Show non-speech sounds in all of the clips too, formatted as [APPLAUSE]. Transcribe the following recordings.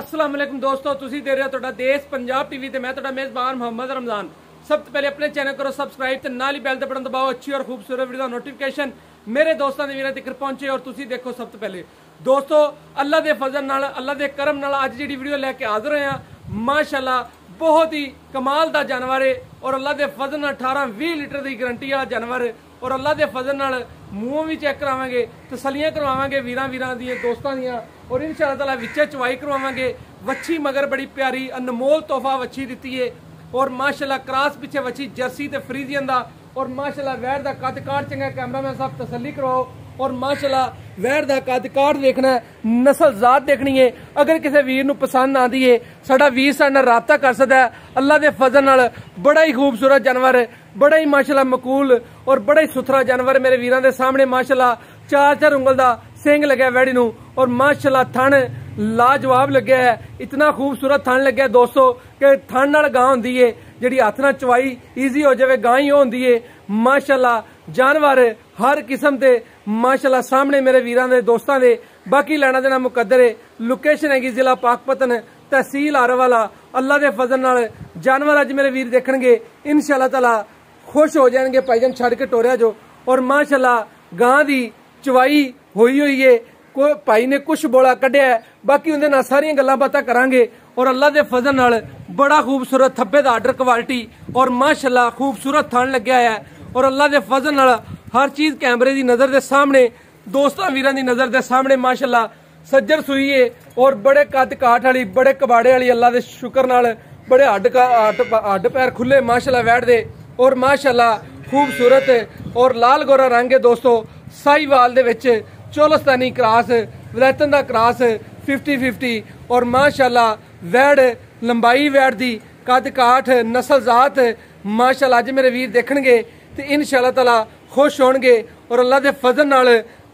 ਅਸਲਾਮ ਅਲੈਕੁਮ ਦੋਸਤੋ, ਤੁਸੀਂ ਦੇਖ ਰਹੇ ਹੋ ਤੁਹਾਡਾ ਦੇਸ਼ ਪੰਜਾਬ ਟੀਵੀ ਤੇ ਮੈਂ ਤੁਹਾਡਾ ਮੇਜ਼ਬਾਨ ਮੁਹੰਮਦ ਰਮਜ਼ਾਨ। ਸਭ ਤੋਂ ਪਹਿਲੇ ਆਪਣੇ ਚੈਨਲ ਕਰੋ ਸਬਸਕ੍ਰਾਈਬ ਤੇ ਨਾਲ ਹੀ ਬੈਲ ਦੇ ਬਟਨ ਦਬਾਓ, ਅੱਛੀ ਔਰ ਖੂਬਸੂਰਤ ਵੀਡੀਓ ਦਾ ਨੋਟੀਫਿਕੇਸ਼ਨ ਮੇਰੇ ਦੋਸਤਾਂ ਦੇ ਵੀਰਾਂ ਤੱਕ ਪਹੁੰਚੇ ਔਰ ਤੁਸੀਂ ਦੇਖੋ ਸਭ ਤੋਂ ਪਹਿਲੇ। ਦੋਸਤੋ ਅੱਲਾ ਦੇ ਫਜ਼ਲ ਨਾਲ ਅੱਲਾ ਦੇ ਕਰਮ ਨਾਲ ਅੱਜ ਜਿਹੜੀ ਵੀਡੀਓ ਲੈ ਕੇ ਹਾਜ਼ਰ ਹੋਏ ਆ ਮਾਸ਼ਾਅੱਲਾ ਬਹੁਤ ਹੀ ਕਮਾਲ ਦਾ ਜਾਨਵਰ ਹੈ ਔਰ ਅੱਲਾ ਦੇ ਫਜ਼ਲ ਨਾਲ 18 20 ਲੀਟਰ ਦੀ ਗਰੰਟੀ ਵਾਲਾ ਜਾਨਵਰ। ਹੈ ਔਰ ਅੱਲਾ ਦੇ ਫਜ਼ਲ ਨਾਲ ਮੂੰਹ ਵੀ ਚੈੱਕ ਕਰਾਵਾਂਗੇ, ਤਸੱਲੀਆਂ ਕਰਵਾਵਾਂਗੇ ਵੀਰਾਂ ਵੀਰਾਂ ਦੀਆਂ, ਦੋਸਤਾਂ ਦੀਆਂ। ਔਰ ਇਨਸ਼ਾਅੱਲਾ ਤਾਲਾ ਵਿੱਚੇ ਚਵਾਈ ਕਰਵਾਵਾਂਗੇ ਵੱਛੀ ਮਗਰ ਬੜੀ ਪਿਆਰੀ ਅਨਮੋਲ ਤੋਹਫਾ ਵੱਛੀ ਦਿੱਤੀ ਏ ਔਰ ਮਾਸ਼ਾਅੱਲਾ ਕ੍ਰਾਸ ਪਿੱਛੇ ਵੱਛੀ ਜਰਸੀ ਤੇ ਫਰੀਜ਼ੀਅਨ ਦਾ ਔਰ ਮਾਸ਼ਾਅੱਲਾ ਵੈਰ ਦਾ ਕੱਦ ਕਾਠ ਚੰਗਾ ਕੈਮਰਾਮੈਨ ਸਾਹਿਬ ਤਸੱਲੀ ਕਰਵਾਓ ਔਰ ਮਾਸ਼ਾਅੱਲਾ ਵੈਰ ਦਾ ਕੱਦ ਕਾਠ ਦੇਖਣਾ ਹੈ, ਨਸਲ ਜ਼ਾਤ ਦੇਖਣੀ ਏ ਅਗਰ ਕਿਸੇ ਵੀਰ ਨੂੰ ਪਸੰਦ ਆਂਦੀ ਏ ਸਾਡਾ ਵੀਰ ਸਾਡੇ ਨਾਲ ਰਾਬਤਾ ਕਰ ਸਕਦਾ ਹੈ ਅੱਲਾ ਦੇ ਫਜ਼ਲ ਨਾਲ ਬੜਾ ਹੀ ਖੂਬਸੂਰਤ ਜਾਨਵਰ ਹੈ ਬੜਾ ਹੀ ਮਾਸ਼ਾਅੱਲਾ ਮਕੂਲ ਔਰ ਬੜਾ ਹੀ ਸੁਥਰਾ ਜਾਨਵਰ ਮੇਰੇ ਵੀਰਾਂ ਦੇ ਸਾਹਮਣੇ ਮਾਸ਼ਾਅੱਲਾ ਚਾਰ ਚਾਰ ਉਂਗਲ ਦਾ ਸਿੰਘ ਲੱਗਿਆ ਵੈੜੀ ਨੂੰ ਔਰ ਮਾਸ਼ਾਅੱਲਾ ਥਣ ਲਾਜਵਾਬ ਲੱਗਿਆ ਹੈ। ਇਤਨਾ ਖੂਬਸੂਰਤ ਥਣ ਲੱਗਿਆ ਦੋਸਤੋ ਕਿ ਥਣ ਨਾਲ ਗਾਂ ਹੁੰਦੀ ਏ। ਜਿਹੜੀ ਹੱਥ ਨਾਲ ਚਵਾਈ ਈਜ਼ੀ ਹੋ ਜਾਵੇ ਗਾਂ ਹੀ ਹੁੰਦੀ ਏ। ਮਾਸ਼ਾਅੱਲਾ ਜਾਨਵਰ ਹਰ ਕਿਸਮ ਦੇ ਮਾਸ਼ਾਅੱਲਾ ਸਾਹਮਣੇ ਮੇਰੇ ਵੀਰਾਂ ਦੇ, ਦੋਸਤਾਂ ਦੇ। ਬਾਕੀ ਲੈਣਾ ਦੇਣਾ ਮੁਕੱਦਰ ਏ। ਲੋਕੇਸ਼ਨ ਹੈਗੀ ਜ਼ਿਲ੍ਹਾ ਪਾਕਪਤਨ ਤਹਿਸੀਲ ਆਰਵਾਲਾ। ਅੱਲਾ ਦੇ ਫਜ਼ਲ ਨਾਲ ਜਾਨਵਰ ਅੱਜ ਮੇਰੇ ਵੀਰ ਦੇਖਣਗੇ। ਇਨਸ਼ਾਅੱਲਾ ਤਾਲਾ ਖੁਸ਼ ਹੋ ਜਾਣਗੇ ਭਾਈਜਾਨ, ਛੱਡ ਕੇ ਟੋਰਿਆ ਜੋ। ਔਰ ਮਾਸ਼ਾਅੱਲਾ ਗਾਂ ਦੀ ਚਵਾਈ ਹੋਈ ਹੋਈ ਏ। ਕੋਈ ਭਾਈ ਨੇ ਕੁਝ ਬੋਲਾ ਕੱਢਿਆ ਬਾਕੀ ਉਹਦੇ ਨਾਲ ਸਾਰੀਆਂ ਗੱਲਾਂ ਬਾਤਾਂ ਕਰਾਂਗੇ। ਔਰ ਅੱਲਾ ਦੇ ਫਜ਼ਲ ਨਾਲ ਬੜਾ ਖੂਬਸੂਰਤ ਥੱਬੇ ਦਾ ਆਰਡਰ ਕੁਆਲਿਟੀ ਔਰ ਮਾਸ਼ਾਅੱਲਾ ਖੂਬਸੂਰਤ ਥਣ ਲੱਗਿਆ ਹੈ। ਔਰ ਅੱਲਾ ਦੇ ਫਜ਼ਲ ਨਾਲ ਹਰ ਚੀਜ਼ ਕੈਮਰੇ ਦੀ ਨਜ਼ਰ ਦੇ ਸਾਹਮਣੇ, ਦੋਸਤਾਂ ਵੀਰਾਂ ਦੀ ਨਜ਼ਰ ਦੇ ਸਾਹਮਣੇ ਮਾਸ਼ਾਅੱਲਾ ਸੱਜਰ ਸੂਈ ਔਰ ਬੜੇ ਕੱਦ ਕਾਠ ਵਾਲੀ, ਬੜੇ ਕਬਾੜੇ ਵਾਲੀ ਅੱਲਾ ਦੇ ਸ਼ੁਕਰ ਨਾਲ ਬੜੇ ਹੱਡ ਕਾ ਹੱਡ ਪੈਰ ਖੁੱਲੇ ਮਾਸ਼ਾਅੱਲਾ ਬੈਠਦੇ ਔਰ ਮਾਸ਼ਾਅੱਲਾ ਖੂਬਸੂਰਤ ਔਰ ਲਾਲ ਗੋਰਾ ਰੰਗ ਹੈ ਦੋਸਤੋ। ਸਾਈਵਾਲ ਦੇ ਵਿੱਚ ਚੋਲਸਤਾਨੀ ਕ੍ਰਾਸ, ਵਲੈਤਨ ਦਾ ਕ੍ਰਾਸ 50 50 ਔਰ ਮਾਸ਼ਾਅੱਲਾ ਵੈੜ, ਲੰਬਾਈ ਵੈੜ ਦੀ ਕੱਦ ਕਾਠ ਨਸਲ ਜ਼ਾਤ, ਮਾਸ਼ਾਅੱਲਾ ਅੱਜ ਮੇਰੇ ਵੀਰ ਦੇਖਣਗੇ ਤੇ ਇਨਸ਼ਾਅੱਲਾ ਤਾਲਾ ਖੁਸ਼ ਹੋਣਗੇ ਔਰ ਅੱਲਾ ਦੇ ਫਜ਼ਲ ਨਾਲ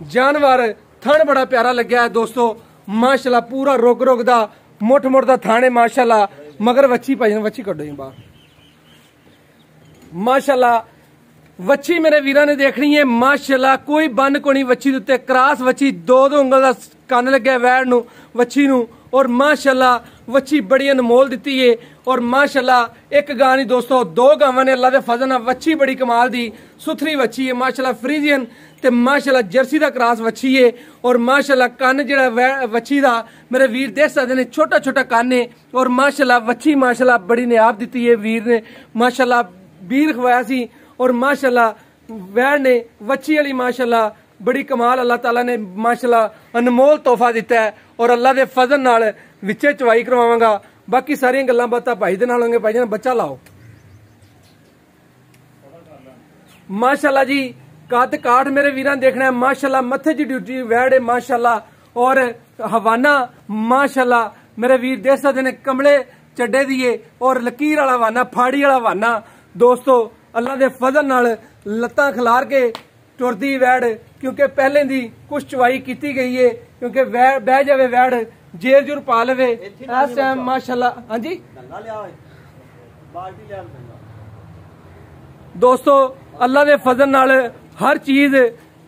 ਜਾਨਵਰ ਥਣ ਬੜਾ ਪਿਆਰਾ ਲੱਗਿਆ ਹੈ ਦੋਸਤੋ। ਮਾਸ਼ਾਅੱਲਾ ਪੂਰਾ ਰੁਕ ਰੁਕ ਦਾ ਮੁੱਠ ਮੁੱਠ ਦਾ ਥਾਣੇ ਮਾਸ਼ਾਅੱਲਾ। ਮਗਰ ਵੱਛੀ ਭਾਈ, ਵੱਛੀ ਕੱਢੋ ਜੀ ਬਾਹਰ। ਮਾਸ਼ਾਅੱਲਾ ਵੱਛੀ ਮੇਰੇ ਵੀਰਾਂ ਨੇ ਦੇਖਣੀ ਹੈ ਮਾਸ਼ਾਅੱਲਾ, ਕੋਈ ਬੰਨ ਕੋਣੀ ਵੱਛੀ ਦੇ ਉੱਤੇ। ਕਰਾਸ ਵੱਛੀ, ਦੋ ਦੋ ਉਂਗਲ ਦਾ ਕੰਨ ਲੱਗਿਆ ਵੈੜ ਨੂੰ, ਵੱਛੀ ਨੂੰ। ਔਰ ਮਾਸ਼ਾਅੱਲਾ, ਵੱਛੀ ਬੜੀ ਅਨਮੋਲ ਦਿੱਤੀ ਏ। ਔਰ ਮਾਸ਼ਾਅੱਲਾ, ਇੱਕ ਗਾਂ ਨਹੀਂ ਦੋਸਤੋ, ਦੋ ਗਾਵਾਂ ਨੇ ਅੱਲਾ ਦੇ ਫਜ਼ਲ ਨਾਲ ਵੱਛੀ ਬੜੀ ਕਮਾਲ ਦੀ ਸੁਥਰੀ ਵੱਛੀ ਏ, ਮਾਸ਼ਾਅੱਲਾ, ਫਰੀਜ਼ੀਅਨ ਤੇ ਮਾਸ਼ਾਅੱਲਾ, ਜਰਸੀ ਦਾ ਕਰਾਸ ਵੱਛੀ ਏ। ਔਰ ਮਾਸ਼ਾਅੱਲਾ, ਕੰਨ ਜਿਹੜਾ ਵੱਛੀ ਦਾ, ਮੇਰੇ ਵੀਰ ਦੇਖ ਸਕਦੇ ਨੇ ਛੋਟਾ ਛੋਟਾ ਕੰਨ ਏ। ਔਰ ਮਾਸ਼ਾਅੱਲਾ, ਵੱਛੀ ਮਾਸ਼ਾਅੱਲਾ ਬੜੀ ਨਿਆਬ ਦਿੱਤੀ ਏ ਵੀਰ ਨੇ। ਮਾਸ਼ਾਅੱਲਾ, ਵੀਰ ਖਵਾਇਆ ਸੀ ਔਰ ਮਾਸ਼ਾਅੱਲਾ ਵੈੜ ਨੇ ਵੱਛੀ ਵਾਲੀ ਮਾਸ਼ਾਅੱਲਾ, ਬੜੀ ਕਮਾਲ ਅੱਲਾਹ ਤਾਲਾ ਨੇ ਮਾਸ਼ਾਅੱਲਾ ਅਨਮੋਲ ਤੋਹਫਾ ਦਿੱਤਾ ਹੈ ਔਰ ਅੱਲਾਹ ਦੇ ਫਜ਼ਲ ਨਾਲ ਵਿੱਚੇ ਚਵਾਈ ਕਰਵਾਵਾਂਗਾ। ਬਾਕੀ ਸਾਰੀਆਂ ਗੱਲਾਂ ਬਾਤਾਂ ਭਾਈ ਦੇ ਨਾਲ ਹੋਣਗੇ ਭਾਈ ਜੀ ਬੱਚਾ ਲਾਓ। ਮਾਸ਼ਾਅੱਲਾ ਜੀ, ਕੱਦ ਕਾਠ ਮੇਰੇ ਵੀਰਾਂ ਦੇਖਣਾ ਹੈ। ਮਾਸ਼ਾਅੱਲਾ, ਮੱਥੇ ਦੀ ਡਿਊਟੀ ਵੈੜ ਹੈ ਮਾਸ਼ਾਅੱਲਾ। ਔਰ ਹਵਾਨਾ, ਮਾਸ਼ਾਅੱਲਾ, ਮੇਰੇ ਵੀਰ ਦੇਖ ਸਕਦੇ ਨੇ, ਕਮਲੇ ਚੱਡੇ ਦੀਏ। ਔਰ ਲਕੀਰ ਵਾਲਾ ਹਵਾਨਾ, ਫਾੜੀ ਵਾਲਾ ਹਵਾਨਾ। ਦੋਸਤੋ ਅੱਲਾ ਦੇ ਫਜ਼ਲ ਨਾਲ ਲੱਤਾਂ ਖਿਲਾਰ ਕੇ ਟੁਰਦੀ ਵੈੜ ਕਿਉਂਕਿ ਪਹਿਲੇ ਦੀ ਕੁਛ ਚਵਾਈ ਕੀਤੀ ਗਈ ਏ ਕਿਉਂਕਿ ਬਹਿ ਜਾਵੇ ਵੈੜ ਜੇਰ ਜੁਰ ਪਾ ਲਵੇ। ਇਸ ਟਾਈਮ ਮਾਸ਼ਾਅੱਲਾ ਹਾਂਜੀ? ਦੋਸਤੋ ਅੱਲਾ ਦੇ ਫਜ਼ਲ ਨਾਲ ਹਰ ਚੀਜ਼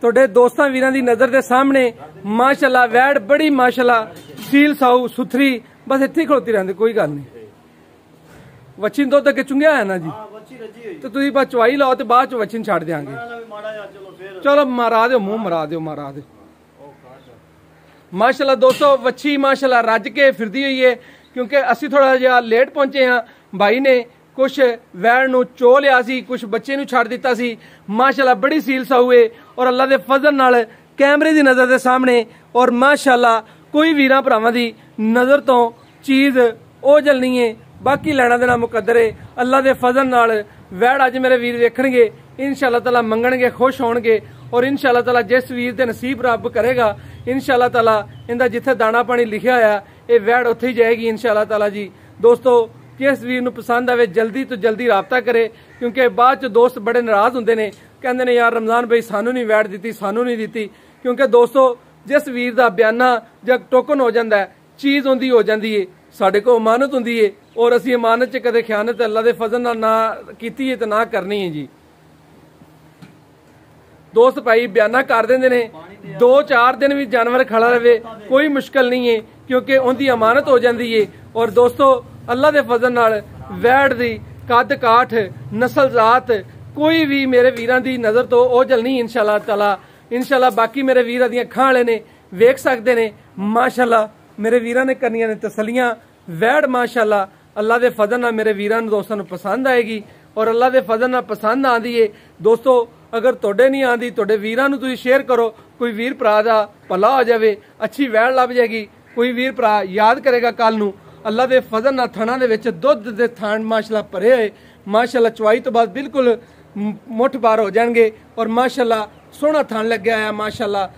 ਤੁਹਾਡੇ ਦੋਸਤਾਂ ਵੀਰਾਂ ਦੀ ਨਜ਼ਰ ਦੇ ਸਾਹਮਣੇ ਮਾਸ਼ਾਅੱਲਾ ਵੈੜ ਬੜੀ ਮਾਸ਼ਾਅੱਲਾ ਸੀਲ ਸਾਊ ਸੁਥਰੀ ਬਸ ਇੱਥੇ ਹੀ ਖਲੋਤੀ ਰਹਿੰਦੀ ਕੋਈ ਗੱਲ ਨਹੀਂ। ਦੁੱਧ ਅੱਗੇ ਚੁੰਗਿਆ ਹੈ ਨਾ ਜੀ? ਰੱਜੀ ਹੋਈ। ਤੇ ਤੁਸੀਂ ਬਸ ਚਵਾਈ ਲਾਓ ਤੇ ਬਾਅਦ ਚ ਵੱਛੀ ਨੂੰ ਛੱਡ ਜਿਹਾ ਚਲੋ ਮਾਰਾ ਦਿਓ ਮੂੰਹ ਮਰਾ ਦਿਓ ਮਾਰਾ ਦਿਓ। ਮਾਸ਼ਾਅੱਲਾ ਦੋਸਤੋ ਵੱਛੀ ਮਾਸ਼ਾਅੱਲਾ ਰੱਜ ਕੇ ਫਿਰਦੀ ਹੋਈ ਏ ਕਿਉਂਕਿ ਅਸੀਂ ਥੋੜਾ ਜਿਹਾ ਲੇਟ ਪਹੁੰਚੇ ਹਾਂ। ਭਾਈ ਨੇ ਕੁਝ ਵੈਣ ਨੂੰ ਚੋ ਲਿਆ ਸੀ ਕੁਝ ਬੱਚੇ ਨੂੰ ਛੱਡ ਦਿੱਤਾ ਸੀ। ਮਾਸ਼ਾਅੱਲਾ ਬੜੀ ਸੀਲ ਸਾਊਏ ਔਰ ਅੱਲਾ ਦੇ ਫਜ਼ਲ ਨਾਲ ਕੈਮਰੇ ਦੀ ਨਜ਼ਰ ਦੇ ਸਾਹਮਣੇ ਔਰ ਮਾਸ਼ਾਅੱਲਾ ਕੋਈ ਵੀਰਾਂ ਭਰਾਵਾਂ ਦੀ ਨਜ਼ਰ ਤੋਂ ਚੀਜ਼ ਉਹ ਜਲਣੀ ਏ। ਬਾਕੀ ਲੈਣਾ ਦੇਣਾ ਮੁਕੱਦਰ ਏ ਅੱਲਾ ਦੇ ਫਜ਼ਲ ਨਾਲ ਵੈੜ ਅੱਜ ਮੇਰੇ ਵੀਰ ਵੇਖਣਗੇ ਇਨਸ਼ਾਅੱਲਾ ਤਾਲਾ ਮੰਗਣਗੇ ਖੁਸ਼ ਹੋਣਗੇ ਔਰ ਇਨਸ਼ਾਅੱਲਾ ਤਾਲਾ ਜਿਸ ਵੀਰ ਦੇ ਨਸੀਬ ਰੱਬ ਕਰੇਗਾ ਇਨਸ਼ਾਅੱਲਾ ਤਾਲਾ ਇਹਦਾ ਜਿੱਥੇ ਦਾਣਾ ਪਾਣੀ ਲਿਖਿਆ ਹੋਇਆ ਇਹ ਵੈੜ ਉੱਥੇ ਹੀ ਜਾਏਗੀ ਇਨਸ਼ਾਅੱਲਾ ਤਾਲਾ ਜੀ। ਦੋਸਤੋ ਜਿਸ ਵੀਰ ਨੂੰ ਪਸੰਦ ਆਵੇ ਜਲਦੀ ਤੋਂ ਜਲਦੀ ਰਾਬਤਾ ਕਰੇ ਕਿਉਂਕਿ ਬਾਅਦ ਚ ਦੋਸਤ ਬੜੇ ਨਾਰਾਜ਼ ਹੁੰਦੇ ਨੇ ਕਹਿੰਦੇ ਨੇ ਯਾਰ ਰਮਜ਼ਾਨ ਭਾਈ ਸਾਨੂੰ ਨਹੀਂ ਵੈਟ ਦਿੱਤੀ ਸਾਨੂੰ ਨਹੀਂ ਦਿੱਤੀ। ਕਿਉਂਕਿ ਦੋਸਤੋ ਜਿਸ ਵੀਰ ਦਾ ਬਿਆਨਾ ਜਾਂ ਟੋਕਨ ਹੋ ਜਾਂਦਾ ਹੈ, ਚੀਜ਼ ਹੁੰਦੀ ਹੋ ਜਾਂਦੀ ਏ ਸਾਡੇ ਕੋਲ ਅਮਾਨਤ ਹੁੰਦੀ ਏ ਔਰ ਅਸੀਂ ਅਮਾਨਤ 'ਚ ਕਦੇ ਖਿਆਨਤ ਅੱਲਾ ਦੇ ਫਜ਼ਲ ਨਾਲ ਨਾ ਕੀਤੀ ਏ ਤੇ ਨਾ ਕਰਨੀ ਹੈ ਜੀ। ਦੋਸਤ ਭਾਈ, ਬਿਆਨਾ ਕਰ ਦਿੰਦੇ ਨੇ। 2-4 ਦਿਨ ਵੀ ਜਾਨਵਰ ਖੜਾ ਰਵੇ, ਕੋਈ ਮੁਸ਼ਕਲ ਨਹੀਂ ਹੈ, ਕਿਉਂਕਿ ਉਹਦੀ ਅਮਾਨਤ ਹੋ ਜਾਂਦੀ ਏ ਔਰ ਦੋਸਤੋ, ਅੱਲਾ ਦੇ ਫਜ਼ਲ ਨਾਲ ਵੈੜ ਦੀ ਕੱਦ ਕਾਠ, ਨਸਲ ਜ਼ਾਤ, ਕੋਈ ਵੀ ਮੇਰੇ ਵੀਰਾਂ ਦੀ ਨਜ਼ਰ ਤੋਂ ਓਝਲ ਨਹੀਂ, ਇਨਸ਼ਾਅੱਲਾ ਤਾਲਾ। ਇਨਸ਼ਾਅੱਲਾ ਬਾਕੀ ਮੇਰੇ ਵੀਰਾਂ ਦੀਆਂ ਅੱਖਾਂ ਵਾਲੇ ਨੇ ਵੇਖ ਸਕਦੇ ਨੇ। ਮਾਸ਼ਾਅੱਲਾ, ਮੇਰੇ ਵੀਰਾਂ ਨੇ ਕਰਨੀਆਂ ਨੇ ਤਸਲੀਆਂ। ਵੈੜ, ਮਾਸ਼ਾਅੱਲਾ। ਅੱਲਾ ਦੇ ਫਜ਼ਲ ਨਾਲ ਮੇਰੇ ਵੀਰਾਂ ਨੂੰ ਦੋਸਤਾਂ ਨੂੰ ਪਸੰਦ ਆਏਗੀ ਔਰ ਅੱਲਾ ਦੇ ਫਜ਼ਲ ਨਾਲ ਪਸੰਦ ਆਂਦੀ ਏ। ਦੋਸਤੋ, ਅਗਰ ਤੁਹਾਡੇ ਨਹੀਂ ਆਂਦੀ, ਤੁਹਾਡੇ ਵੀਰਾਂ ਨੂੰ ਤੁਸੀਂ ਸ਼ੇਅਰ ਕਰੋ, ਕੋਈ ਵੀਰ ਭਰਾ ਦਾ ਭਲਾ ਹੋ ਜਾਵੇ, ਅੱਛੀ ਵੈਣ ਲੱਭ ਜਾਏਗੀ, ਕੋਈ ਵੀਰ ਭਰਾ ਯਾਦ ਕਰੇਗਾ ਕੱਲ ਨੂੰ। ਅੱਲਾ ਦੇ ਫਜ਼ਲ ਨਾਲ ਥਣਾ ਦੇ ਵਿੱਚ ਦੁੱਧ ਦੇ ਥਾਣ ਮਾਸ਼ਾਅੱਲਾ ਭਰੇ ਹੋਏ। ਮਾਸ਼ਾਅੱਲਾ ਚਵਾਈ ਤੋਂ ਬਾਅਦ ਬਿਲਕੁਲ ਮੁੱਠ ਬਾਰ ਹੋ ਜਾਣਗੇ ਔਰ ਮਾਸ਼ਾਅੱਲਾ ਸੋਹਣਾ ਥਣ ਲੱਗਿਆ ਆ ਮਾਸ਼ਾਅੱਲਾ।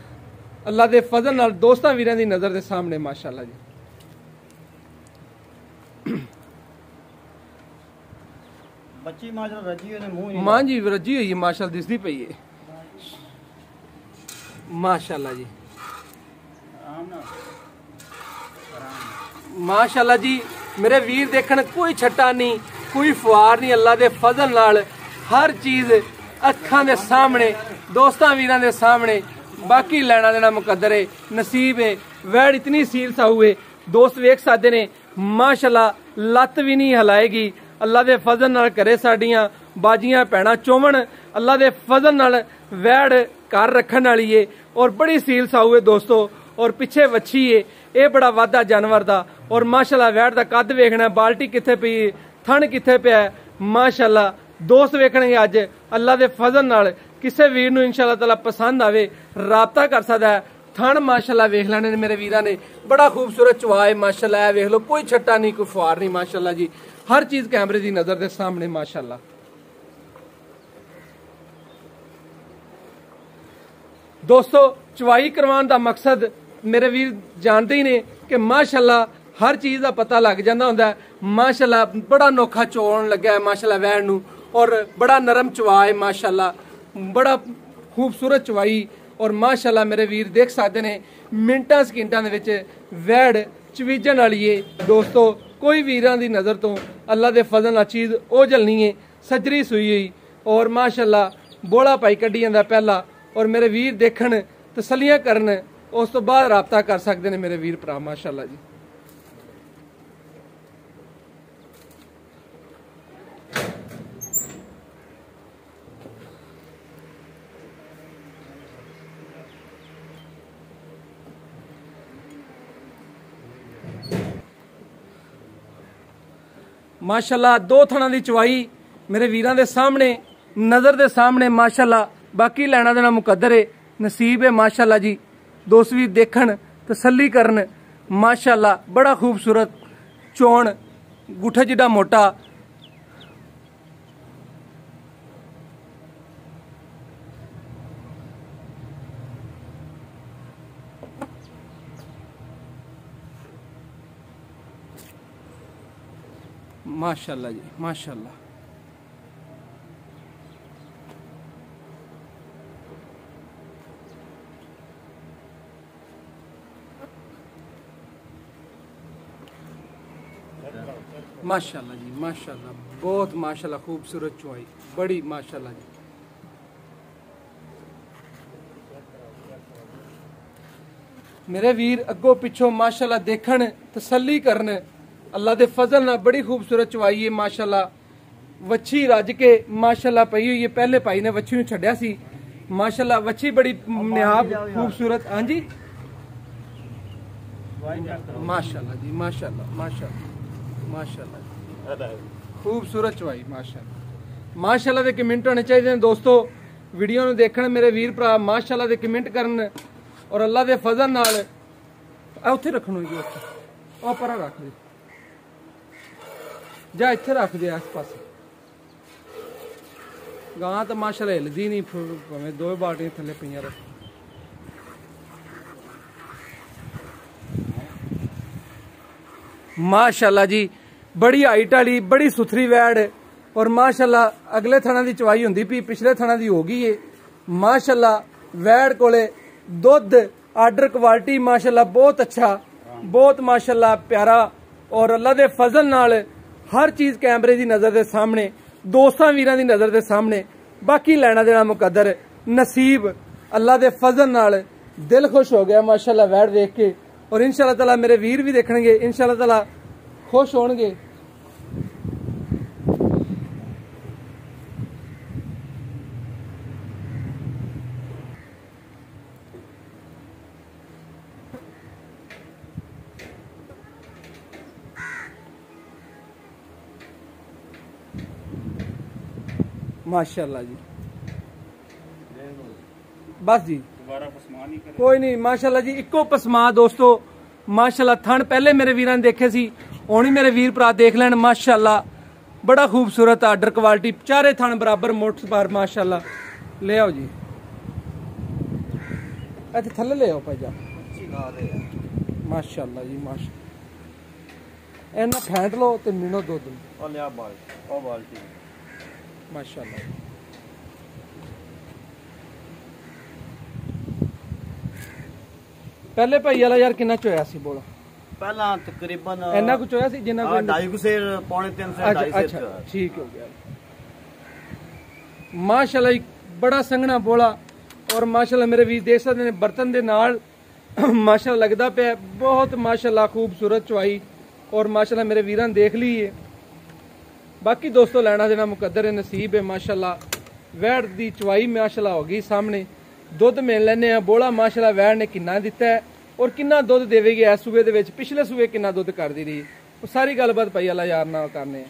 ਅੱਲਾ ਦੇ ਫਜ਼ਲ ਨਾਲ ਦੋਸਤਾਂ ਵੀਰਾਂ ਦੀ ਨਜ਼ਰ ਦੇ ਸਾਹਮਣੇ ਮਾਸ਼ਾਅੱਲਾ ਜੀ। ਬੱਚੀ ਮਾਜਰਾ ਰੱਜੀ ਉਹਨੇ ਮੂੰਹ ਨਹੀਂ ਮਾਂ ਜੀ ਰੱਜੀ ਹੋਈ ਹੈ ਮਾਸ਼ਾਅੱਲਾ ਦਿਸਦੀ ਪਈ ਹੈ। ਮਾਸ਼ਾਅੱਲਾ ਜੀ। ਮਾਸ਼ਾਅੱਲਾ ਜੀ ਮੇਰੇ ਵੀਰ ਦੇਖਣ ਕੋਈ ਛੱਟਾ ਨਹੀਂ ਕੋਈ ਫੁਆਰ ਨਹੀਂ ਅੱਲਾ ਦੇ ਫਜ਼ਲ ਨਾਲ ਹਰ ਚੀਜ਼ ਅੱਖਾਂ ਦੇ ਸਾਹਮਣੇ ਦੋਸਤਾਂ ਵੀਰਾਂ ਦੇ ਸਾਹਮਣੇ ਬਾਕੀ ਲੈਣਾ ਦੇਣਾ ਮੁਕੱਦਰ ਹੈ ਨਸੀਬ ਹੈ ਵੈੜ ਇਤਨੀ ਸੀਲ ਸਾਊ ਹੈ ਦੋਸਤ ਵੇਖ ਸਕਦੇ ਨੇ ਮਾਸ਼ਾਅੱਲਾ ਲੱਤ ਵੀ ਨਹੀਂ ਹਲਾਏਗੀ ਅੱਲਾ ਦੇ ਫਜ਼ਲ ਨਾਲ ਕਰੇ ਸਾਡੀਆਂ ਬਾਜੀਆਂ ਪੈਣਾ ਚੋਵਣ ਅੱਲਾ ਦੇ ਫਜ਼ਲ ਨਾਲ ਵੈੜ ਘਰ ਰੱਖਣ ਵਾਲੀ ਏ ਔਰ ਬੜੀ ਸੀਲ ਸਾਊ ਦੋਸਤੋ। ਔਰ ਪਿੱਛੇ ਵੱਛੀ ਏ। ਇਹ ਬੜਾ ਵਾਧਾ ਜਾਨਵਰ ਦਾ। ਔਰ ਮਾਸ਼ਾਅੱਲਾ ਵੈੜ ਦਾ ਕੱਦ ਵੇਖਣਾ ਬਾਲਟੀ ਕਿੱਥੇ ਪਈ ਥਣ ਕਿੱਥੇ ਪਿਆ ਹੈ, ਮਾਸ਼ਾਅੱਲਾ। ਦੋਸਤ ਵੇਖਣਗੇ ਅੱਜ ਅੱਲਾ ਦੇ ਫਜ਼ਲ ਨਾਲ ਕਿਸੇ ਵੀਰ ਨੂੰ ਇਨਸ਼ਾਅੱਲਾ ਤਾਲਾ ਪਸੰਦ ਆਵੇ ਰਾਬਤਾ ਕਰ ਸਕਦਾ ਥਣ ਮਾਸ਼ਾਅੱਲਾ ਵੇਖ ਲੈਣੇ ਨੇ ਮੇਰੇ ਵੀਰਾਂ ਨੇ। ਬੜਾ ਖੂਬਸੂਰਤ ਚਵਾਏ ਮਾਸ਼ਾਅੱਲਾ ਇਹ ਵੇਖ ਲਓ ਕੋਈ ਛੱਟਾ ਨਹੀਂ ਕੋਈ ਫੁਆਰ ਨਹੀਂ ਮਾਸ਼ਾਅੱਲਾ ਜੀ। ਹਰ ਚੀਜ਼ ਕੈਮਰੇ ਦੀ ਨਜ਼ਰ ਦੇ ਸਾਹਮਣੇ, ਮਾਸ਼ਾਅੱਲਾ। ਦੋਸਤੋ ਚਵਾਈ ਕਰਵਾਉਣ ਦਾ ਮਕਸਦ ਮੇਰੇ ਵੀਰ ਜਾਣਦੇ ਹੀ ਨੇ ਕਿ ਮਾਸ਼ਾਅੱਲਾ ਹਰ ਚੀਜ਼ ਦਾ ਪਤਾ ਲੱਗ ਜਾਂਦਾ ਹੁੰਦਾ ਹੈ। ਮਾਸ਼ਾਅੱਲਾ ਬੜਾ ਨੋਖਾ ਚੋਣ ਲੱਗਾ ਹੈ ਮਾਸ਼ਾਅੱਲਾ ਵੈਣ ਨੂੰ ਔਰ ਬੜਾ ਨਰਮ ਚਵਾ ਹੈ ਮਾਸ਼ਾਅੱਲਾ। ਬੜਾ ਖੂਬਸੂਰਤ ਚਵਾਈ ਔਰ ਮਾਸ਼ਾਅੱਲਾ ਮੇਰੇ ਵੀਰ ਦੇਖ ਸਕਦੇ ਨੇ, ਮਿੰਟਾਂ ਸਕਿੰਟਾਂ ਦੇ ਵਿੱਚ ਵੈੜ ਚਵੀਜਣ ਵਾਲੀ ਏ। ਦੋਸਤੋ ਕੋਈ ਵੀਰਾਂ ਦੀ ਨਜ਼ਰ ਤੋਂ ਅੱਲਾ ਦੇ ਫਜ਼ਲ ਨਾਲ ਚੀਜ਼ ਓਝਲ ਨਹੀਂ ਏ ਸਜਰੀ ਸੂਈ ਹੋਈ। ਔਰ ਮਾਸ਼ਾਅੱਲਾ, ਬੋਲਾ ਪਾਈ ਕੱਢੀ ਜਾਂਦਾ ਪਹਿਲਾ। ਔਰ ਮੇਰੇ ਵੀਰ ਦੇਖਣ, ਤਸੱਲੀਆਂ ਕਰਨ, ਉਸ ਤੋਂ ਬਾਅਦ ਰਾਬਤਾ ਕਰ ਸਕਦੇ ਨੇ ਮੇਰੇ ਵੀਰ ਭਰਾ, ਮਾਸ਼ਾਅੱਲਾ ਜੀ। ਮਾਸ਼ਾਅੱਲਾ, ਦੋ ਥਣਾਂ ਦੀ ਚਵਾਈ ਮੇਰੇ ਵੀਰਾਂ ਦੇ ਸਾਹਮਣੇ, ਨਜ਼ਰ ਦੇ ਸਾਹਮਣੇ, ਮਾਸ਼ਾਅੱਲਾ। ਬਾਕੀ ਲੈਣਾ ਦੇਣਾ ਮੁਕੱਦਰ ਹੈ ਨਸੀਬ ਹੈ ਮਾਸ਼ਾਅੱਲਾ ਜੀ। ਦੋਸਤ ਵੀ ਦੇਖਣ ਤਸੱਲੀ ਕਰਨ, ਮਾਸ਼ਾਅੱਲਾ। ਬੜਾ ਖੂਬਸੂਰਤ ਚੋਣ, ਗੁੱਠਾ ਜਿੱਡਾ ਮੋਟਾ। माशाल्लाह जी माशाल्लाह माशाल्लाह जी माशाल्लाह बहुत माशाल्लाह खूबसूरत चुआई बड़ी माशाल्लाह जी ਮੇਰੇ ਵੀਰ ਅੱਗੋਂ ਪਿੱਛੋਂ ਮਾਸ਼ਾਅੱਲਾ ਦੇਖਣ ਤਸੱਲੀ ਕਰਨ ਅੱਲਾ ਦੇ ਫਜ਼ਲ ਨਾਲ ਬੜੀ ਖੂਬਸੂਰਤ ਚਵਾਈ ਹੈ ਮਾਸ਼ਾਅੱਲਾ ਵੱਛੀ ਰੱਜ ਕੇ ਮਾਸ਼ਾਅੱਲਾ ਪਈ ਹੋਈ ਹੈ ਪਹਿਲੇ ਭਾਈ ਨੇ ਵੱਛੀ ਨੂੰ ਛੱਡਿਆ ਸੀ ਮਾਸ਼ਾਅੱਲਾ ਵੱਛੀ ਬੜੀ ਨਿਹਾਬ ਖੂਬਸੂਰਤ ਹਾਂਜੀ ਮਾਸ਼ਾਅੱਲਾ ਜੀ ਮਾਸ਼ਾਅੱਲਾ ਮਾਸ਼ਾਅੱਲਾ ਮਾਸ਼ਾਅੱਲਾ ਜੀ। ਖੂਬਸੂਰਤ ਚਵਾਈ ਮਾਸ਼ਾਅੱਲਾ ਮਾਸ਼ਾਅੱਲਾ ਦੇ ਕਮੈਂਟ ਹੋਣੇ ਚਾਹੀਦੇ ਨੇ ਦੋਸਤੋ ਵੀਡੀਓ ਨੂੰ ਦੇਖਣ ਮੇਰੇ ਵੀਰ ਭਰਾ ਮਾਸ਼ਾਅੱਲਾ ਦੇ ਕਮੈਂਟ ਕਰਨ ਔਰ ਅੱਲਾ ਦੇ ਫਜ਼ਲ ਨਾਲ ਆ ਉੱਥੇ ਰੱਖਣੋ ਜੀ ਉੱਥੇ ਉਹ ਪਰਾਂ ਰੱਖ ਦੇ ਜਾਂ ਇੱਥੇ ਰੱਖ ਦੇ ਆਸ ਪਾਸੇ। ਗਾਂ ਤਾਂ ਮਾਸ਼ਾ ਹਿਲਦੀ ਨਹੀਂ ਭਾਵੇਂ ਦੋ ਬਾਲਟੀਆਂ ਥੱਲੇ ਪਈਆਂ ਰੱਖ। ਮਾਸ਼ਾਅੱਲਾ ਜੀ, ਬੜੀ ਹਾਈਟ ਵਾਲੀ, ਬੜੀ ਸੁਥਰੀ ਵੈੜ ਔਰ ਮਾਸ਼ਾਅੱਲਾ ਅਗਲੇ ਥਣਾ ਦੀ ਚਵਾਈ ਹੁੰਦੀ ਪਈ, ਪਿਛਲੇ ਥਣਾ ਦੀ ਹੋ ਗਈ ਏ। ਮਾਸ਼ਾਅੱਲਾ ਵੈੜ ਕੋਲੇ ਦੁੱਧ, ਆਰਡਰ ਕੁਆਲਿਟੀ ਮਾਸ਼ਾਅੱਲਾ ਬਹੁਤ ਅੱਛਾ, ਬਹੁਤ ਮਾਸ਼ਾਅੱਲਾ ਪਿਆਰਾ ਔਰ ਅੱਲਾ ਦੇ ਫਜ਼ਲ ਨਾਲ ਹਰ ਚੀਜ਼ ਕੈਮਰੇ ਦੀ ਨਜ਼ਰ ਦੇ ਸਾਹਮਣੇ ਦੋਸਤਾਂ ਵੀਰਾਂ ਦੀ ਨਜ਼ਰ ਦੇ ਸਾਹਮਣੇ ਬਾਕੀ ਲੈਣਾ ਦੇਣਾ ਮੁਕੱਦਰ ਨਸੀਬ ਅੱਲਾ ਦੇ ਫਜ਼ਲ ਨਾਲ ਦਿਲ ਖੁਸ਼ ਹੋ ਗਿਆ ਮਾਸ਼ਾਅੱਲਾ ਵੈੜ ਦੇਖ ਕੇ ਔਰ ਇਨਸ਼ਾਅੱਲਾ ਤਾਲਾ ਮੇਰੇ ਵੀਰ ਵੀ ਦੇਖਣਗੇ ਇਨਸ਼ਾਅੱਲਾ ਤਾਲਾ ਖੁਸ਼ ਹੋਣਗੇ ਮਾਸ਼ਾਅੱਲਾ ਜੀ। ਬਸ ਜੀ। ਦੁਬਾਰਾ ਪਸਮਾ ਨਹੀਂ ਕਰੇ। ਕੋਈ ਨਹੀਂ ਮਾਸ਼ਾਅੱਲਾ ਜੀ ਇੱਕੋ ਪਸਮਾ ਦੋਸਤੋ। ਮਾਸ਼ਾਅੱਲਾ ਥਣ ਪਹਿਲੇ ਮੇਰੇ ਵੀਰਾਂ ਨੇ ਦੇਖੇ ਸੀ ਹੁਣੀ ਮੇਰੇ ਵੀਰ ਭਰਾ ਦੇਖ ਲੈਣ ਮਾਸ਼ਾਅੱਲਾ। ਬੜਾ ਖੂਬਸੂਰਤ ਆਰਡਰ ਕੁਆਲਿਟੀ ਚਾਰੇ ਥਣ ਬਰਾਬਰ ਮੋਟਸ ਪਰ ਮਾਸ਼ਾਅੱਲਾ। ਲੈ ਆਓ ਜੀ। ਇੱਥੇ ਥੱਲੇ ਲੈ ਆਓ ਭਾਜਾ ਮਾਸ਼ਾਅੱਲਾ ਜੀ ਮਾਸ਼ਾ ਇਹਨਾਂ ਫੈਂਟ ਲੋ ਤੇ ਮਿਣੋ ਦੁੱਧ ਉਹ ਲਿਆ ਬਾਲਟੀ ਉਹ ਬਾਲਟੀ। और बाल्टी ਮਾਸ਼ਾਅੱਲਾ ਪਹਿਲੇ ਭਾਈ ਵਾਲਾ ਯਾਰ ਕਿੰਨਾ ਚੋਇਆ ਸੀ ਬੋਲ पहला तकरीबन ਇੰਨਾ ਕੁ ਚੋਇਆ ਸੀ ਜਿੰਨਾ हाँ, ਕੋਈ ढाई को शेर पौने तीन से ਅੱਛਾ ढाई से ਅੱਛਾ ਠੀਕ ਹੋ ਗਿਆ ਮਾਸ਼ਾਅੱਲਾ ਇੱਕ ਬੜਾ ਸੰਘਣਾ ਬੋਲਾ ਔਰ ਮਾਸ਼ਾਅੱਲਾ ਮੇਰੇ ਵੀਰ ਦੇਖ ਸਕਦੇ ਨੇ ਬਰਤਨ ਦੇ ਨਾਲ ਮਾਸ਼ਾਅੱਲਾ [COUGHS] ਲੱਗਦਾ ਪਿਆ ਬਹੁਤ ਮਾਸ਼ਾਅੱਲਾ ਖੂਬਸੂਰਤ ਚਵਾਈ ਔਰ ਮਾਸ਼ਾਅੱਲਾ ਮੇਰੇ ਵੀਰਾਂ ਨੇ ਦੇਖ ਲਈ ਹੈ ਬਾਕੀ ਦੋਸਤੋ ਲੈਣਾ ਦੇਣਾ ਮੁਕੱਦਰ ਹੈ ਨਸੀਬ ਹੈ, ਮਾਸ਼ਾਅੱਲਾ। ਵੈੜ ਦੀ ਚਵਾਈ ਮਾਸ਼ਾਅੱਲਾ ਹੋ ਗਈ ਸਾਹਮਣੇ। ਦੁੱਧ ਮਿਲ ਲੈਨੇ ਆ ਬੋਲਾ ਮਾਸ਼ਾਅੱਲਾ ਵੈੜ ਨੇ ਕਿੰਨਾ ਦਿੱਤਾ ਔਰ ਕਿੰਨਾ ਦੁੱਧ ਦੇਵੇਗੀ ਇਸ ਸੂਬੇ ਦੇ ਵਿੱਚ? ਪਿਛਲੇ ਸੂਬੇ ਕਿੰਨਾ ਦੁੱਧ ਕਰਦੀ ਰਹੀ? ਉਹ ਸਾਰੀ ਗੱਲਬਾਤ ਭਾਈ ਅੱਲਾ ਯਾਰ ਨਾਲ ਕਰਨੇ ਆ।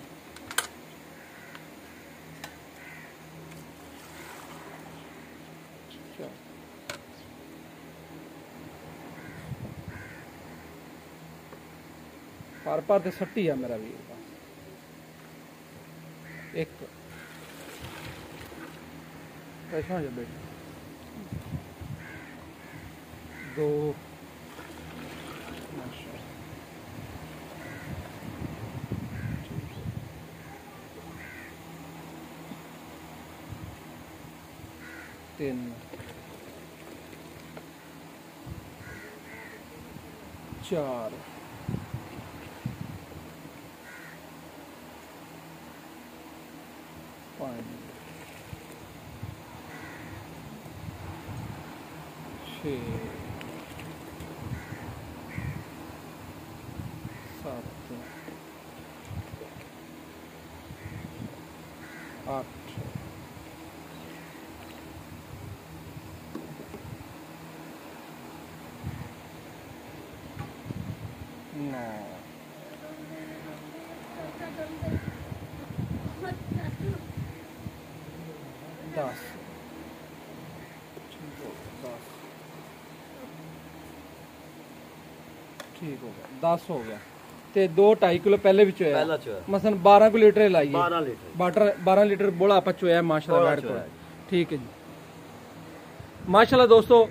ਪਰ ਪਰ ਤੇ ਸੱਟੀ ਆ ਮੇਰਾ ਵੀਰ। ਇੱਕ। ਐਸਾ ਹੋ ਜਾ ਬੇਟਾ। ਦੋ। ਤਿੰਨ। ਚਾਰ ਪੰਜ ਛੇ ਸੱਤ ਅੱਠ ਨੌ ਦਸ ਠੀਕ ਹੋ ਗਿਆ, ਦਸ ਠੀਕ ਹੋ ਗਿਆ 10 ਹੋ ਗਿਆ। ਤੇ 2 2.5 ਕਿਲੋ ਪਹਿਲੇ ਵਿੱਚ ਹੋਇਆ ਪਹਿਲਾ ਚੋਇਆ। ਮਸਨ 12 ਕਿਲੋ ਲੀਟਰ ਲਾਈਏ 12 ਲੀਟਰ। ਬਾਟਰ 12 ਲੀਟਰ ਬੋਲਾ ਆਪਾਂ ਚੋਇਆ ਮਾਸ਼ਾਅੱਲਾ ਬੈਠ ਕੋਲ। ਠੀਕ ਹੈ ਜੀ। ਮਾਸ਼ਾਅੱਲਾ ਦੋਸਤੋ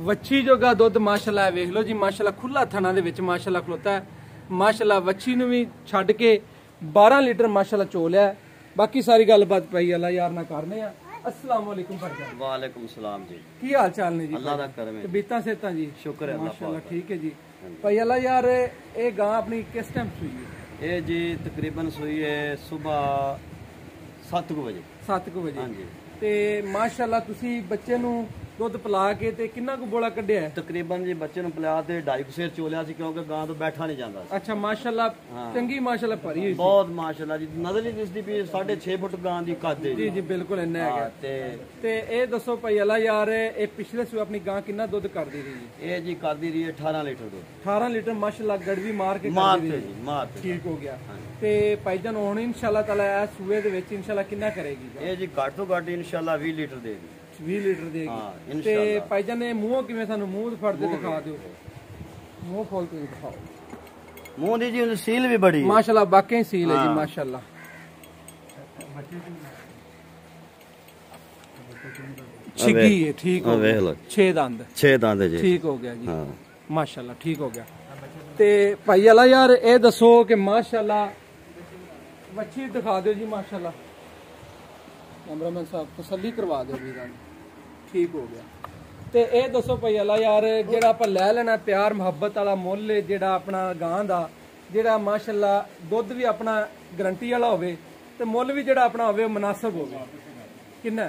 ਵੱਛੀ ਜੋਗਾ ਦੁੱਧ ਮਾਸ਼ਾਅੱਲਾ ਵੇਖ ਲਓ ਜੀ ਮਾਸ਼ਾਅੱਲਾ ਖੁੱਲਾ ਥਣਾ ਦੇ ਵਿੱਚ ਮਾਸ਼ਾਅੱਲਾ ਖਲੋਤਾ ਮਾਸ਼ਾਅੱਲਾ ਵੱਛੀ ਨੂੰ ਵੀ ਛੱਡ ਕੇ 12 ਲੀਟਰ ਮਾਸ਼ਾਅੱਲਾ ਚੋ ਲਿਆ ਬਾਕੀ ਸਾਰੀ ਗੱਲਬਾਤ ਪਈ ਅੱਲਾ ਯਾਰ ਨਾ ਕਰਨੇ ਆ। ਅਸਲਾਮ ਵਾਲੇਕੁਮ ਵਾਲੇਕੁਮ ਸਲਾਮ ਜੀ। ਕੀ ਹਾਲ ਚਾਲ ਨੇ ਜੀ ਅੱਲਾ ਦਾ ਕਰਮ ਹੈ। ਬੀਤਾ ਸੇਤਾ ਜੀ? ਸ਼ੁਕਰ ਹੈ ਅੱਲਾ ਪਾਕ ਠੀਕ ਹੈ ਜੀ। ਭਾਈ ਅੱਲਾ ਯਾਰ ਇਹ ਗਾਂ ਆਪਣੀ ਕਿਸ ਟਾਈਮ ਸੂਈ ਹੈ? ਇਹ ਜੀ ਤਕਰੀਬਨ ਸੂਈ ਹੈ ਸਵੇਰ 7:00 ਵਜੇ। 7:00 ਵਜੇ। ਹਾਂਜੀ। ਤੇ ਮਾਸ਼ਾਅੱਲਾ ਤੁਸੀਂ ਬੱਚੇ ਨੂੰ ਦੁੱਧ ਪਿਲਾ ਕੇ ਤੇ ਕਿੰਨਾ ਕੁ ਬੋਲਾ ਕੱਢਿਆ ਹੈ? ਤਕਰੀਬਨ ਜੀ ਬੱਚੇ ਨੂੰ ਪਿਲਾ ਤੇ 2.5 ਸਿਰ ਚੋਲਿਆ ਸੀ ਕਿਉਂਕਿ ਗਾਂ ਤੋਂ ਬੈਠਾ ਨਹੀਂ ਜਾਂਦਾ ਸੀ। ਅੱਛਾ ਮਾਸ਼ਾਅੱਲਾ ਚੰਗੀ ਮਾਸ਼ਾਅੱਲਾ ਭਰੀ ਹੋਈ ਸੀ। ਬਹੁਤ ਮਾਸ਼ਾਅੱਲਾ ਜੀ। ਨਜ਼ਰ ਨਹੀਂ ਦਿਸਦੀ ਵੀ 6.5 ਫੁੱਟ ਗਾਂ ਦੀ ਕੱਦ ਹੈ ਜੀ ਜੀ ਬਿਲਕੁਲ ਇੰਨਾ ਹੈਗਾ। ਹਾਂ, ਤੇ ਤੇ ਇਹ ਦੱਸੋ ਭਾਈ ਅੱਲਾ ਯਾਰ ਇਹ ਪਿਛਲੇ ਸੂ ਆਪਣੀ ਗਾਂ ਕਿੰਨਾ ਦੁੱਧ ਕਰਦੀ ਰਹੀ ਇਹ ਜੀ ਕਰਦੀ ਰਹੀ ਹੈ 18 ਲੀਟਰ ਦੁੱਧ। 18 ਲੀਟਰ ਮਾਸ਼ਾਅੱਲਾ ਗੜਵੀ ਮਾਰ ਕੇ ਕਰਦੀ ਰਹੀ ਜੀ ਮਾਰ ਠੀਕ ਹੋ ਗਿਆ। ਤੇ ਭਾਈਜਾਨ ਹੁਣ ਇਨਸ਼ਾਅੱਲਾ ਤਾਲਾ ਸੂਏ ਦੇ ਵਿੱਚ ਇਨਸ਼ਾਅੱਲਾ ਕਿੰਨਾ ਕਰੇਗੀ? ਇਹ ਜੀ ਘੱਟ ਤੋਂ ਘੱਟ ਇਨਸ਼ਾਅੱਲਾ 20 ਲੀਟਰ ਦੇਗੀ 20 ਲੀਟਰ ਦੇਗੀ ਹਾਂ ਤੇ ਇਨਸ਼ਾਅੱਲਾ। ਭਾਈਜਾਨ ਨੇ ਮੂੰਹੋਂ ਕਿਵੇਂ ਸਾਨੂੰ ਮੂੰਹ ਫੜ ਕੇ ਦਿਖਾ ਦਿਓ? ਮੂੰਹ ਖੋਲ ਕੇ ਦਿਖਾਓ। ਮੂੰਹ ਦੀ ਜੀ ਉਹਦੀ ਸੀਲ ਵੀ ਬੜੀ। ਹੈ ਮਾਸ਼ਾਅੱਲਾ ਵਾਕਈ ਸੀਲ ਹੈ ਜੀ ਹਾਂ। ਮਾਸ਼ਾਅੱਲਾ। ਛਿੱਗੀ ਹੈ ਠੀਕ ਆ ਹੋ ਵੇਖ ਗਿਆ ਲਓ। 6 ਦੰਦ। 6 ਦੰਦ ਜੀ। ਠੀਕ ਹੋ ਗਿਆ ਜੀ। ਹਾਂ। ਮਾਸ਼ਾਅੱਲਾ ਠੀਕ ਹੋ ਗਿਆ। ਤੇ ਭਾਈ ਅੱਲਾ ਯਾਰ ਇਹ ਦੱਸੋ ਕਿ ਮਾਸ਼ਾਅੱਲਾ ਵੱਛੀ ਦਿਖਾ ਦਿਓ ਜੀ ਮਾਸ਼ਾਅੱਲਾ। ਕੈਮਰਾਮੈਨ ਸਾਹਿਬ ਤਸੱਲੀ ਕਰਵਾ ਦਿਓ ਵੀਰਾਂ ਨੂੰ। ਠੀਕ ਹੋ ਗਿਆ। ਤੇ ਇਹ ਦੱਸੋ ਭਾਈ ਅੱਲਾ ਯਾਰ, ਜਿਹੜਾ ਆਪਾਂ ਲੈ ਲੈਣਾ ਪਿਆਰ, ਮੁਹੱਬਤ ਵਾਲਾ ਮੁੱਲ, ਜਿਹੜਾ ਆਪਣਾ ਗਾਂ ਦਾ, ਜਿਹੜਾ ਮਾਸ਼ਾਅੱਲਾ ਦੁੱਧ ਵੀ ਆਪਣਾ ਗਰੰਟੀ ਵਾਲਾ ਹੋਵੇ ਤੇ ਮੁੱਲ ਵੀ ਜਿਹੜਾ ਆਪਣਾ ਹੋਵੇ ਉਹ ਮੁਨਾਸਬ ਹੋਵੇ। ਕਿੰਨਾ?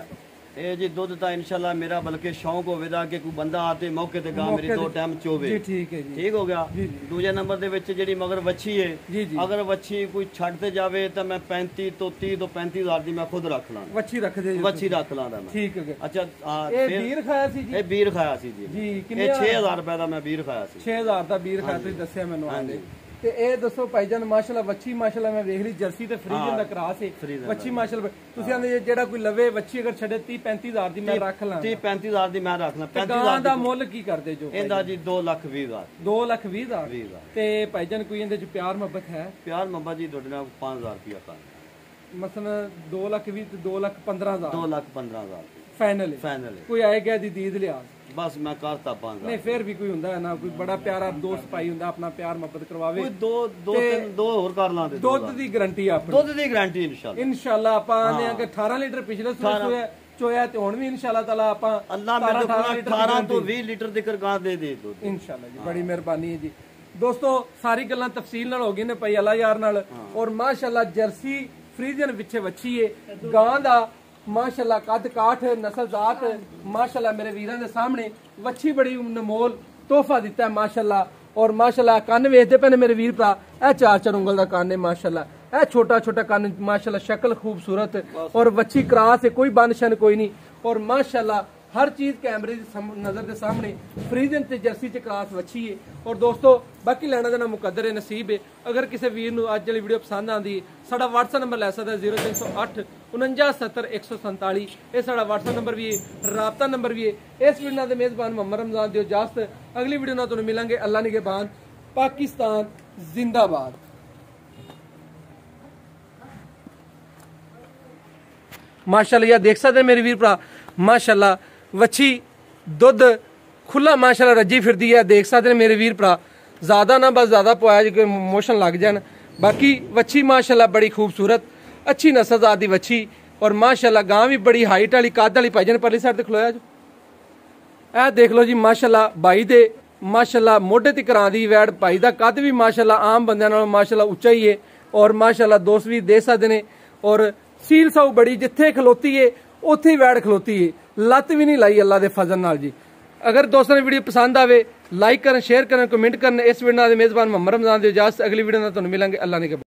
ਇਹ ਜੀ ਦੁੱਧ ਤਾਂ ਇਨਸ਼ਾਅੱਲਾ ਮੇਰਾ ਬਲਕਿ ਸ਼ੌਂਕ ਹੋਵੇਗਾ ਕਿ ਕੋਈ ਬੰਦਾ ਆਤੇ ਮੌਕੇ ਤੇ ਗਾਂ ਮੇਰੀ ਦੋ ਟਾਈਮ ਚੋਵੇ। ਜੀ ਠੀਕ ਹੈ ਜੀ। ਠੀਕ ਹੋ ਗਿਆ। ਦੂਜੇ ਨੰਬਰ ਦੇ ਵਿੱਚ ਜਿਹੜੀ ਮਗਰ ਵੱਛੀ ਹੈ ਅਗਰ ਵੱਛੀ ਕੋਈ ਛੱਡ ਤੇ ਜਾਵੇ ਤਾਂ ਮੈਂ 35 ਤੋਂ 30 ਤੋਂ 35 ਹਜ਼ਾਰ ਦੀ ਮੈਂ ਖੁਦ ਰੱਖ ਲਾਂਗਾ। ਵੱਛੀ ਰੱਖਦੇ ਜੀ ਵੱਛੀ ਰੱਖ ਲਾਂਗਾ ਮੈਂ। ਠੀਕ ਹੈ ਅੱਛਾ ਇਹ ਵੀਰ ਖਾਇਆ ਸੀ ਜੀ? ਇਹ ਵੀਰ ਖਾਇਆ ਸੀ ਜੀ। ਜੀ ਇਹ ਕਿੰਨੇ 6000 ਰੁਪਏ ਦਾ ਮੈਂ ਵੀਰ ਖਾਇਆ ਸੀ। 6000 ਦਾ ਵੀਰ ਖਾਇਆ ਤੁਸੀਂ ਦੱਸਿਆ ਮੈਨੂੰ ਆਂਦੇ। ਤੇ ਇਹ ਦੱਸੋ ਭਾਈਜਾਨ ਮਾਸ਼ਾਅੱਲਾ ਵੱਛੀ ਮਾਸ਼ਾਅੱਲਾ ਮੈਂ ਵੇਖ ਲਈ ਜਰਸੀ ਤੇ ਫਰੀਜਨ ਦਾ ਕਰਾਸ ਹੈ ਵੱਛੀ ਮਾਸ਼ਾਅੱਲਾ ਤੁਸੀਂ ਆਂਦੇ ਜਿਹੜਾ ਕੋਈ ਲਵੇ ਵੱਛੀ ਅਗਰ ਛੱਡੇ 30 35000 ਦੀ ਮੈਂ ਰੱਖ ਲਾਂ। 30 35000 ਦੀ ਮੈਂ ਰੱਖ ਲਾਂ ਤੇ 35000 ਗਾਂ ਦਾ ਮੁੱਲ ਕੀ ਕਰਦੇ ਜੋ ਇਹਦਾ ਜੀ 2 ਲੱਖ 20 ਹਜ਼ਾਰ। 2 ਲੱਖ 20 ਹਜ਼ਾਰ। 20 ਹਜ਼ਾਰ। ਤੇ ਭਾਈਜਾਨ ਕੋਈ ਇਹਦੇ ਚ ਪਿਆਰ ਮੁਹੱਬਤ ਹੈ? ਪਿਆਰ ਮੰਬਾ ਜੀ ਤੁਹਾਡੇ ਨਾਲ 5000 ਰੁਪਇਆ ਕਰ ਮਸਲਨ 2 ਲੱਖ 20 ਤੇ 2 ਲੱਖ 15000 2 ਲੱਖ 15000 ਫਾਈਨਲ ਫਾਈਨਲ ਕੋਈ ਆਏ ਗਿਆ ਦੀ ਦੀਦ ਲਿਆ ਬਸ ਮੈਂ ਕਰਤਾ 5000 ਨਹੀਂ ਫੇਰ ਵੀ ਕੋਈ ਹੁੰਦਾ ਹੈ ਨਾ ਕੋਈ ਬੜਾ ਪਿਆਰਾ ਦੋਸਤ ਭਾਈ ਹੁੰਦਾ ਆਪਣਾ ਪਿਆਰ ਮੁਹੱਬਤ ਕਰਵਾਵੇ। ਕੋਈ ਦੋ ਦੋ ਤਿੰਨ ਦੋ ਹੋਰ ਕਰ ਲਾਂਦੇ ਦੁੱਧ ਦੀ ਗਾਰੰਟੀ ਆਪਣੀ। ਦੁੱਧ ਦੀ ਗਾਰੰਟੀ ਇਨਸ਼ਾਅੱਲਾ। ਇਨਸ਼ਾਅੱਲਾ ਆਪਾਂ ਆਨੇ ਆ ਕਿ 18 ਲੀਟਰ ਪਿਛਲੇ ਸੂਏ ਸੋਇਆ ਚੋਇਆ ਤੇ ਹੁਣ ਵੀ ਇਨਸ਼ਾਅੱਲਾ ਤਾਲਾ ਆਪਾਂ ਅੱਲਾ ਮੇਰੇ ਕੋਲ 18 ਤੋਂ 20 ਲੀਟਰ ਦੀ ਗਾਂ ਦੇ ਦੇ ਦੁੱਧ। ਇਨਸ਼ਾਅੱਲਾ ਜੀ ਬੜੀ ਮਿਹਰਬਾਨੀ ਹੈ ਜੀ। ਦੋਸਤੋ ਸਾਰੀ ਗੱਲਾਂ ਤਫਸੀਲ ਨਾਲ ਹੋ ਗਈਆਂ ਨੇ ਭਾਈ ਅੱਲਾ ਯਾਰ ਨਾਲ। ਔਰ ਮਾਸ਼ਾਅੱਲਾ ਜਰਸੀ ਫਰੀਜ਼ਨ ਵਿੱਚੇ ਵੱਛੀ ਏ। ਗਾਂ ਦਾ ਮਾਸ਼ਾਅੱਲਾ ਕੱਦ ਕਾਠ ਨਸਲਜ਼ਾਤ ਮਾਸ਼ਾਅੱਲਾ ਮੇਰੇ ਵੀਰਾਂ ਦੇ ਸਾਹਮਣੇ ਵੱਛੀ ਬੜੀ ਨਮੋਲ ਤੋਹਫਾ ਦਿੱਤਾ ਹੈ ਮਾਸ਼ਾਅੱਲਾ ਔਰ ਮਾਸ਼ਾਅੱਲਾ ਕੰਨ ਵੇਖਦੇ ਪਏ ਨੇ ਮੇਰੇ ਵੀਰ ਭਰਾ ਇਹ ਚਾਰ ਚਾਰ ਉਂਗਲ ਦਾ ਕੰਨ ਹੈ ਮਾਸ਼ਾਅੱਲਾ ਇਹ ਛੋਟਾ ਛੋਟਾ ਕੰਨ ਮਾਸ਼ਾਅੱਲਾ ਸ਼ਕਲ ਖੂਬਸੂਰਤ ਔਰ ਵੱਛੀ ਕਰਾਸ ਹੈ ਕੋਈ ਬੰਦਸ਼ਨ ਕੋਈ ਨਹੀਂ ਔਰ ਮਾਸ਼ਾਅੱਲਾ ਹਰ ਚੀਜ਼ ਕੈਮਰੇ ਦੀ ਨਜ਼ਰ ਦੇ ਸਾਹਮਣੇ ਫਰੀਜ਼ਨ ਤੇ ਜਰਸੀ ਚ ਕਲਾਸ ਵੱਛੀ ਏ। ਔਰ ਦੋਸਤੋ, ਬਾਕੀ ਲੈਣਾ ਦੇਣਾ ਮੁਕੱਦਰ ਹੈ ਨਸੀਬ ਹੈ ਅਗਰ ਕਿਸੇ ਵੀਰ ਨੂੰ ਅੱਜ ਵਾਲੀ ਵੀਡੀਓ ਪਸੰਦ ਆਂਦੀ ਸਾਡਾ WhatsApp ਨੰਬਰ ਲੈ ਸਕਦਾ 0308 4970147 ਇਹ ਸਾਡਾ WhatsApp ਨੰਬਰ ਵੀ ਹੈ ਰਾਬਤਾ ਨੰਬਰ ਵੀ ਹੈ ਇਸ ਵੀਡੀਓ ਨਾਲ ਦੇ ਮੇਜ਼ਬਾਨ ਮੁਹੰਮਦ ਰਮਜ਼ਾਨ ਦਿਓ ਇਜਾਜ਼ਤ। ਅਗਲੀ ਵੀਡੀਓ ਨਾਲ ਤੁਹਾਨੂੰ ਮਿਲਾਂਗੇ ਅੱਲਾ ਨਿਗਹਿਬਾਨ, ਪਾਕਿਸਤਾਨ, ਜ਼ਿੰਦਾਬਾਦ। ਮਾਸ਼ਾਅੱਲਾ ਇਹ ਦੇਖ ਸਕਦੇ ਮੇਰੇ ਵੀਰ ਭਰਾ? ਮਾਸ਼ਾਅੱਲਾ ਵੱਛੀ ਦੁੱਧ ਖੁੱਲਾ ਮਾਸ਼ਾਅੱਲਾ ਰੱਜੀ ਫਿਰਦੀ ਹੈ ਦੇਖ ਸਕਦੇ ਨੇ ਮੇਰੇ ਵੀਰ ਭਰਾ ਜ਼ਿਆਦਾ ਨਾ ਬਸ ਜ਼ਿਆਦਾ ਪਵਾਇਆ ਜੇ ਕੋਈ ਮੋਸ਼ਨ ਲੱਗ ਜਾਣ ਬਾਕੀ ਵੱਛੀ ਮਾਸ਼ਾਅੱਲਾ ਬੜੀ ਖੂਬਸੂਰਤ ਅੱਛੀ ਨਸਲਜ਼ਾਤ ਦੀ ਵੱਛੀ ਔਰ ਮਾਸ਼ਾਅੱਲਾ ਗਾਂ ਵੀ ਬੜੀ ਹਾਈਟ ਵਾਲੀ ਕੱਦ ਵਾਲੀ ਭਾਈਜਨ ਪਰਲੀ ਸਾਈਡ ਤੇ ਖਲੋਇਆ ਜੋ ਇਹ ਦੇਖ ਲਓ ਜੀ ਮਾਸ਼ਾਅੱਲਾ ਬਾਈ ਦੇ ਮਾਸ਼ਾਅੱਲਾ ਮੋਢੇ ਤੇ ਕਰਾਂ ਦੀ ਵੈੜ ਭਾਈ ਦਾ ਕੱਦ ਵੀ ਮਾਸ਼ਾਅੱਲਾ ਆਮ ਬੰਦਿਆਂ ਨਾਲੋਂ ਮਾਸ਼ਾਅੱਲਾ ਉੱਚਾ ਹੀ ਏ ਔਰ ਮਾਸ਼ਾਅੱਲਾ ਦੋਸਤ ਵੀ ਦੇ ਸਕਦੇ ਨੇ ਔਰ ਸੀਲ ਸਾਊ ਬੜੀ ਜਿੱਥੇ ਖਲੋਤੀ ਏ ਉੱਥੇ ਹੀ ਵੈੜ ਖਲੋਤੀ ਏ ਲੱਤ ਵੀ ਨਹੀਂ ਲਾਈ ਅੱਲਾ ਦੇ ਫਜ਼ਲ ਨਾਲ ਜੀ। ਅਗਰ ਦੋਸਤਾਂ ਨੂੰ ਵੀਡੀਓ ਪਸੰਦ ਆਵੇ ਲਾਈਕ ਕਰਨ ਸ਼ੇਅਰ ਕਰਨ ਕਮੈਂਟ ਕਰਨ, ਇਸ ਵੀਡੀਓ ਨਾਲ ਦੇ ਮੇਜ਼ਬਾਨ ਮੁਹੰਮਦ ਰਮਜ਼ਾਨ ਦੀ ਇਜਾਜ਼ਤ। ਅਗਲੀ ਵੀਡੀਓ ਨਾਲ ਤੁਹਾਨੂੰ ਮਿਲਾਂਗੇ। ਅੱਲਾ ਨੇ